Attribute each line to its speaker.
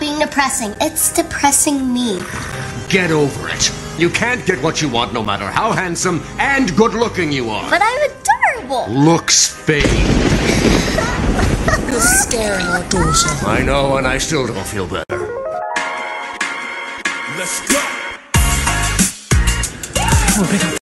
Speaker 1: being depressing. It's depressing me.
Speaker 2: Get over it. You can't get what you want no matter how handsome and good looking you are.
Speaker 1: But I'm adorable.
Speaker 2: Looks fade.
Speaker 3: You're scaring our daughter.
Speaker 2: I know, and I still don't feel better.
Speaker 4: Let's go.
Speaker 3: Oh,